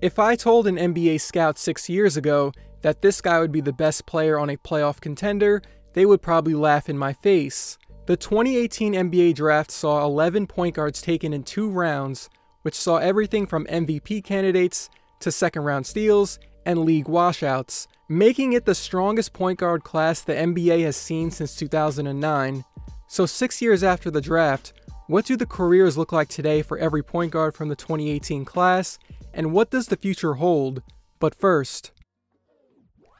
If I told an NBA scout six years ago that this guy would be the best player on a playoff contender, they would probably laugh in my face. The 2018 NBA draft saw 11 point guards taken in two rounds, which saw everything from MVP candidates to second round steals and league washouts, making it the strongest point guard class the NBA has seen since 2009. So, six years after the draft, what do the careers look like today for every point guard from the 2018 class, and what does the future hold? But first,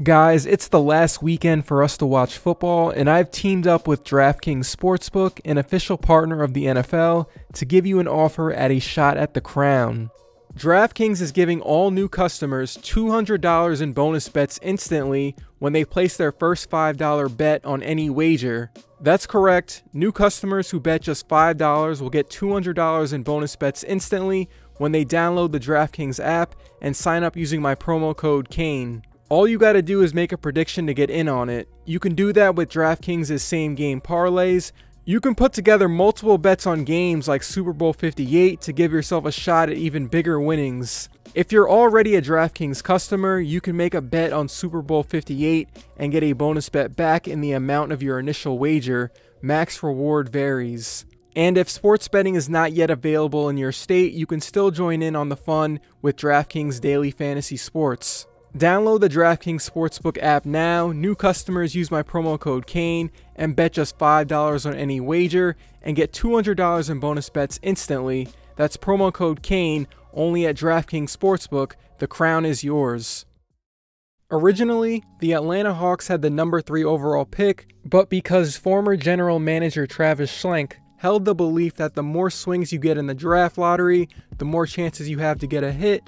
Guys, it's the last weekend for us to watch football, and I've teamed up with DraftKings Sportsbook, an official partner of the NFL, to give you an offer at a shot at the crown. DraftKings is giving all new customers $200 in bonus bets instantly when they place their first $5 bet on any wager. That's correct, new customers who bet just $5 will get $200 in bonus bets instantly when they download the DraftKings app and sign up using my promo code CAINE. All you gotta do is make a prediction to get in on it. You can do that with DraftKings' same game parlays. You can put together multiple bets on games like Super Bowl 58 to give yourself a shot at even bigger winnings. If you're already a DraftKings customer, you can make a bet on Super Bowl 58 and get a bonus bet back in the amount of your initial wager. Max reward varies. And if sports betting is not yet available in your state, you can still join in on the fun with DraftKings Daily Fantasy Sports. Download the DraftKings Sportsbook app now. New customers use my promo code CAINE and bet just $5 on any wager and get $200 in bonus bets instantly. That's promo code CAINE only at DraftKings Sportsbook. The crown is yours. Originally, the Atlanta Hawks had the number 3 overall pick, but because former general manager Travis Schlenk held the belief that the more swings you get in the draft lottery, the more chances you have to get a hit,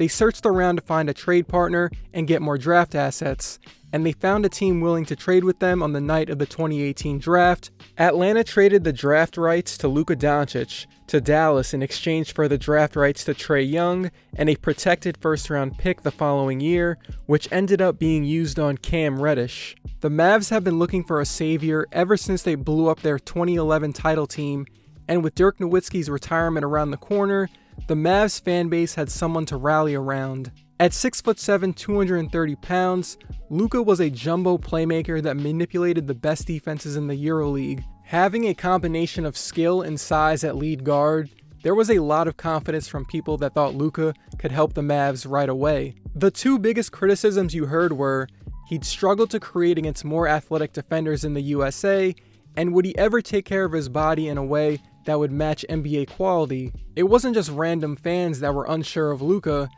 they searched around to find a trade partner and get more draft assets, and they found a team willing to trade with them on the night of the 2018 draft. Atlanta traded the draft rights to Luka Doncic to Dallas in exchange for the draft rights to Trae Young and a protected first round pick the following year, which ended up being used on Cam Reddish. The Mavs have been looking for a savior ever since they blew up their 2011 title team, and with Dirk Nowitzki's retirement around the corner, the Mavs fan base had someone to rally around. At 6'7, 230 pounds, Luka was a jumbo playmaker that manipulated the best defenses in the EuroLeague. Having a combination of skill and size at lead guard, there was a lot of confidence from people that thought Luka could help the Mavs right away. The two biggest criticisms you heard were he'd struggle to create against more athletic defenders in the USA, and would he ever take care of his body in a way that would match NBA quality. It wasn't just random fans that were unsure of Luka.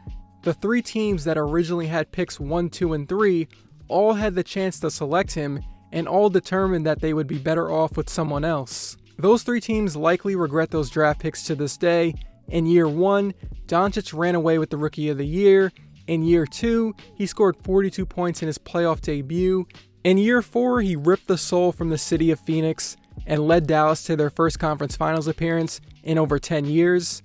The three teams that originally had picks 1, 2, and 3 all had the chance to select him and all determined that they would be better off with someone else. Those three teams likely regret those draft picks to this day. In year 1, Doncic ran away with the Rookie of the Year. In year 2, he scored 42 points in his playoff debut. In year 4, he ripped the soul from the city of Phoenix and led Dallas to their first conference finals appearance in over 10 years.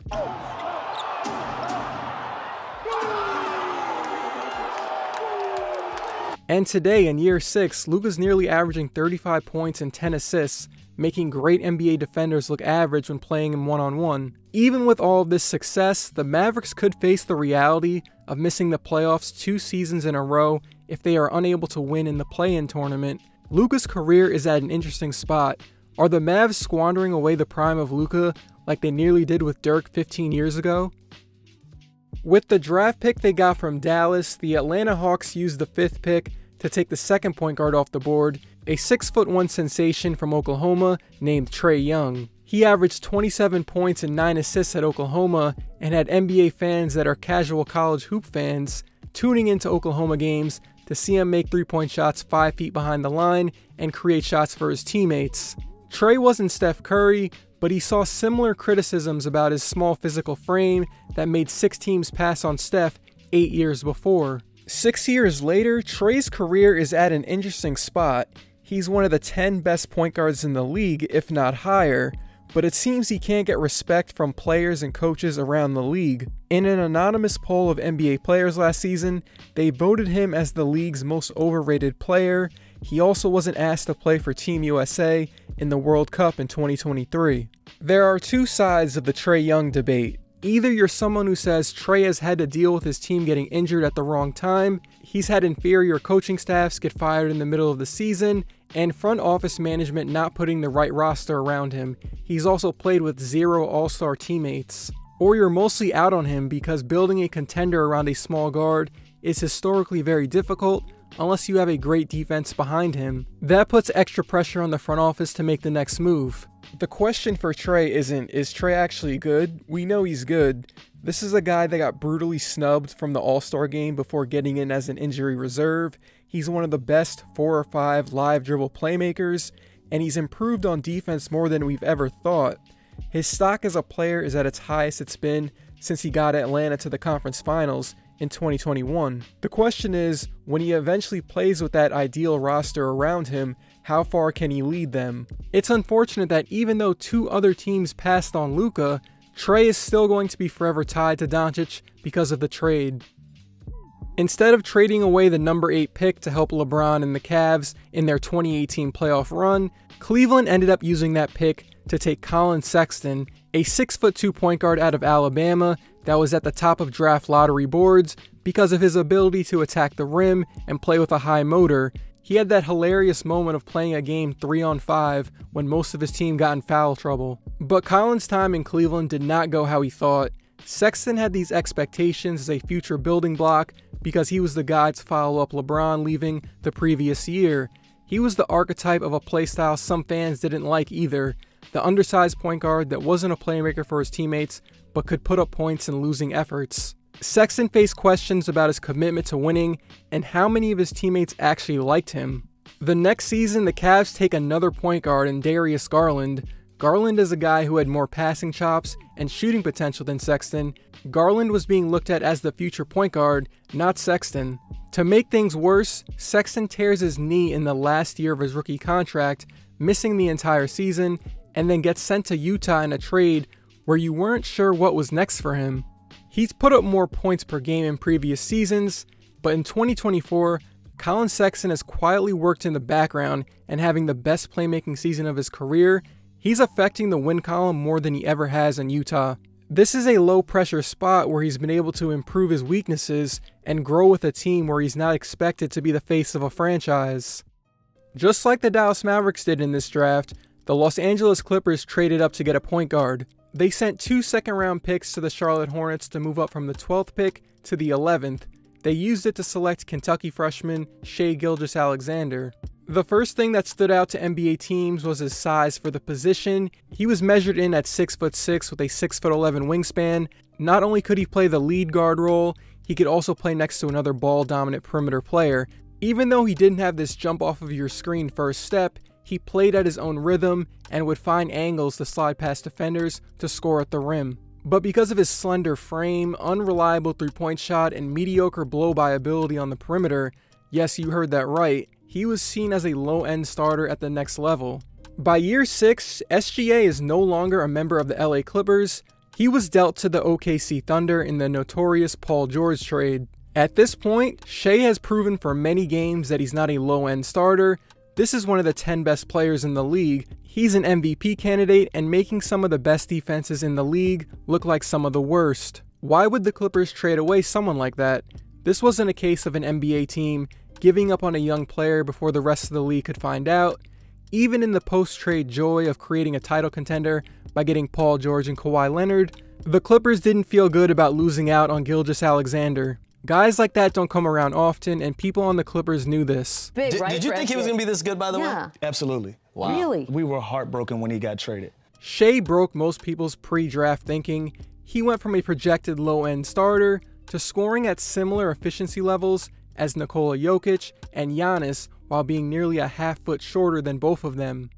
And today, in year 6, Luka's nearly averaging 35 points and 10 assists, making great NBA defenders look average when playing him one on one. Even with all of this success, the Mavericks could face the reality of missing the playoffs two seasons in a row if they are unable to win in the play in tournament. Luka's career is at an interesting spot, are the Mavs squandering away the prime of Luka like they nearly did with Dirk 15 years ago? With the draft pick they got from Dallas, the Atlanta Hawks used the fifth pick to take the second point guard off the board, a 6'1 sensation from Oklahoma named Trae Young. He averaged 27 points and 9 assists at Oklahoma and had NBA fans that are casual college hoop fans tuning into Oklahoma games to see him make three point shots 5 feet behind the line and create shots for his teammates. Trae wasn't Steph Curry, but he saw similar criticisms about his small physical frame that made six teams pass on Steph eight years before. Six years later, Trae's career is at an interesting spot. He's one of the 10 best point guards in the league, if not higher, but it seems he can't get respect from players and coaches around the league. In an anonymous poll of NBA players last season, they voted him as the league's most overrated player. He also wasn't asked to play for Team USA in the World Cup in 2023. There are two sides of the Trae Young debate. Either you're someone who says Trae has had to deal with his team getting injured at the wrong time, he's had inferior coaching staffs get fired in the middle of the season, and front office management not putting the right roster around him. He's also played with zero all star teammates. Or you're mostly out on him because building a contender around a small guard is historically very difficult unless you have a great defense behind him. That puts extra pressure on the front office to make the next move. The question for Trae isn't, is Trae actually good? We know he's good. This is a guy that got brutally snubbed from the All Star game before getting in as an injury reserve. He's one of the best four or five live dribble playmakers, and he's improved on defense more than we've ever thought. His stock as a player is at its highest it's been since he got Atlanta to the conference finals, in 2021. The question is, when he eventually plays with that ideal roster around him, how far can he lead them? It's unfortunate that even though two other teams passed on Luka, Trae is still going to be forever tied to Doncic because of the trade. Instead of trading away the number 8 pick to help LeBron and the Cavs in their 2018 playoff run, Cleveland ended up using that pick to take Collin Sexton, a 6'2 point guard out of Alabama that was at the top of draft lottery boards because of his ability to attack the rim and play with a high motor. He had that hilarious moment of playing a game 3 on 5 when most of his team got in foul trouble. But Collin's time in Cleveland did not go how he thought. Sexton had these expectations as a future building block because he was the guy to follow up LeBron leaving the previous year. He was the archetype of a playstyle some fans didn't like either, the undersized point guard that wasn't a playmaker for his teammates, but could put up points in losing efforts. Sexton faced questions about his commitment to winning and how many of his teammates actually liked him. The next season, the Cavs take another point guard in Darius Garland. Garland is a guy who had more passing chops and shooting potential than Sexton. Garland was being looked at as the future point guard, not Sexton. To make things worse, Sexton tears his knee in the last year of his rookie contract, missing the entire season, and then gets sent to Utah in a trade where you weren't sure what was next for him. He's put up more points per game in previous seasons, but in 2024, Collin Sexton has quietly worked in the background and having the best playmaking season of his career, he's affecting the win column more than he ever has in Utah. This is a low pressure spot where he's been able to improve his weaknesses and grow with a team where he's not expected to be the face of a franchise. Just like the Dallas Mavericks did in this draft, the Los Angeles Clippers traded up to get a point guard. They sent two second round picks to the Charlotte Hornets to move up from the 12th pick to the 11th. They used it to select Kentucky freshman Shai Gilgeous-Alexander. The first thing that stood out to NBA teams was his size for the position. He was measured in at 6'6 with a 6'11 wingspan. Not only could he play the lead guard role, he could also play next to another ball dominant perimeter player. Even though he didn't have this jump off of your screen first step, he played at his own rhythm and would find angles to slide past defenders to score at the rim. But because of his slender frame, unreliable three point shot, and mediocre blow by ability on the perimeter, yes, you heard that right, he was seen as a low end starter at the next level. By year 6, SGA is no longer a member of the LA Clippers. He was dealt to the OKC Thunder in the notorious Paul George trade. At this point, Shai has proven for many games that he's not a low end starter, this is one of the 10 best players in the league. He's an MVP candidate and making some of the best defenses in the league look like some of the worst. Why would the Clippers trade away someone like that? This wasn't a case of an NBA team giving up on a young player before the rest of the league could find out. Even in the post trade joy of creating a title contender by getting Paul George and Kawhi Leonard, the Clippers didn't feel good about losing out on Gilgeous-Alexander. Guys like that don't come around often, and people on the Clippers knew this. Big, did, right, did you think he was going to be this good, by the yeah. way? Absolutely. Wow. Really? We were heartbroken when he got traded. Shai broke most people's pre draft thinking. He went from a projected low end starter to scoring at similar efficiency levels as Nikola Jokic and Giannis while being nearly a half foot shorter than both of them.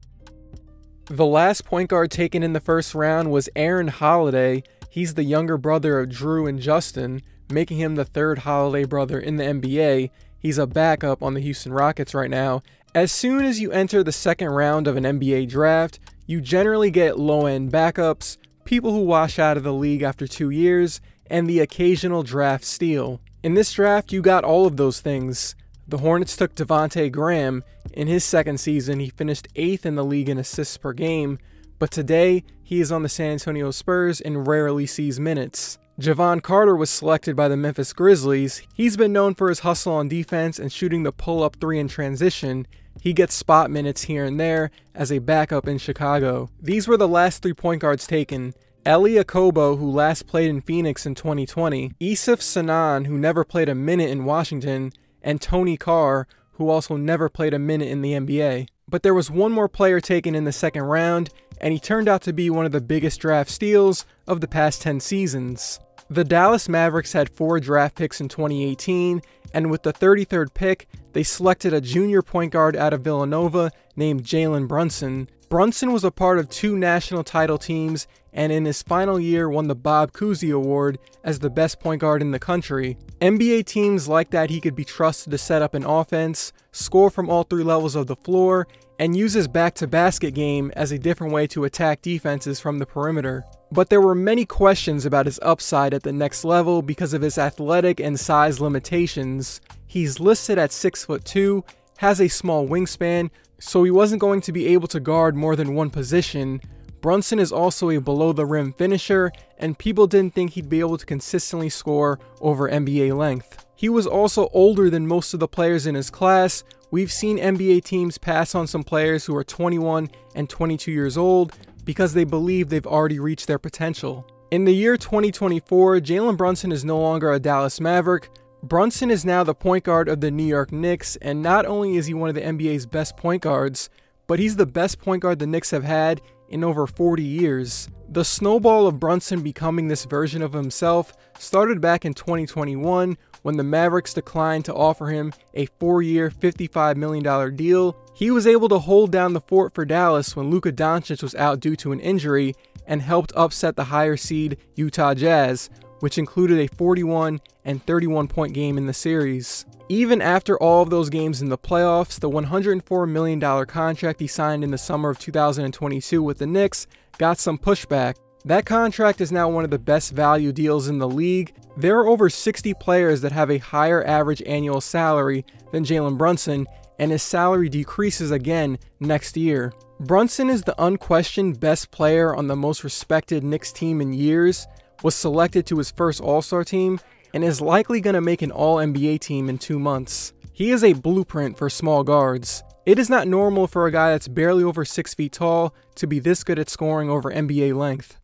The last point guard taken in the first round was Aaron Holiday. He's the younger brother of Drew and Justin, making him the third Holiday brother in the NBA. He's a backup on the Houston Rockets right now. As soon as you enter the second round of an NBA draft, you generally get low end backups, people who wash out of the league after two years, and the occasional draft steal. In this draft, you got all of those things. The Hornets took Devonte Graham. In his second season, he finished eighth in the league in assists per game, but today he is on the San Antonio Spurs and rarely sees minutes. Jevon Carter was selected by the Memphis Grizzlies. He's been known for his hustle on defense and shooting the pull up three in transition. He gets spot minutes here and there as a backup in Chicago. These were the last three point guards taken. Elie Okobo, who last played in Phoenix in 2020, Issuf Sanon, who never played a minute in Washington, and Tony Carr, who also never played a minute in the NBA. But there was one more player taken in the second round, and he turned out to be one of the biggest draft steals of the past 10 seasons. The Dallas Mavericks had four draft picks in 2018, and with the 33rd pick, they selected a junior point guard out of Villanova named Jalen Brunson. Brunson was a part of two national title teams and in his final year won the Bob Cousy Award as the best point guard in the country. NBA teams like that he could be trusted to set up an offense, score from all three levels of the floor, and use his back to basket game as a different way to attack defenses from the perimeter. But there were many questions about his upside at the next level because of his athletic and size limitations. He's listed at 6 foot 2, has a small wingspan, so he wasn't going to be able to guard more than one position. Brunson is also a below the rim finisher, and people didn't think he'd be able to consistently score over NBA length. He was also older than most of the players in his class. We've seen NBA teams pass on some players who are 21 and 22 years old because they believe they've already reached their potential. In the year 2024, Jalen Brunson is no longer a Dallas Maverick. Brunson is now the point guard of the New York Knicks, and not only is he one of the NBA's best point guards, but he's the best point guard the Knicks have had in over 40 years. The snowball of Brunson becoming this version of himself started back in 2021 when the Mavericks declined to offer him a four year, $55 million deal. He was able to hold down the fort for Dallas when Luka Doncic was out due to an injury and helped upset the higher seed Utah Jazz, which included a 41 and 31 point game in the series. Even after all of those games in the playoffs, the $104 million contract he signed in the summer of 2022 with the Knicks got some pushback. That contract is now one of the best value deals in the league. There are over 60 players that have a higher average annual salary than Jalen Brunson, and his salary decreases again next year. Brunson is the unquestioned best player on the most respected Knicks team in years, was selected to his first All Star team, and is likely going to make an All NBA team in two months. He is a blueprint for small guards. It is not normal for a guy that's barely over 6 feet tall to be this good at scoring over NBA length.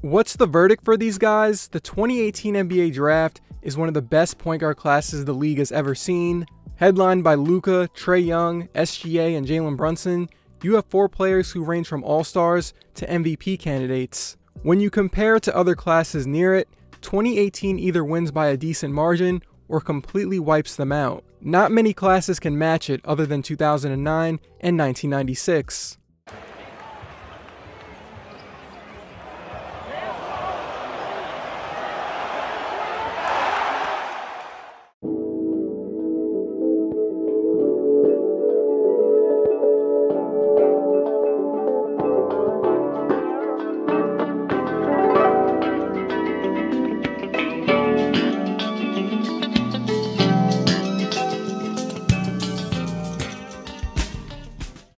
What's the verdict for these guys? The 2018 NBA draft is one of the best point guard classes the league has ever seen. Headlined by Luka, Trae Young, SGA, and Jalen Brunson, you have four players who range from all stars to MVP candidates. When you compare to other classes near it, 2018 either wins by a decent margin or completely wipes them out. Not many classes can match it other than 2009 and 1996.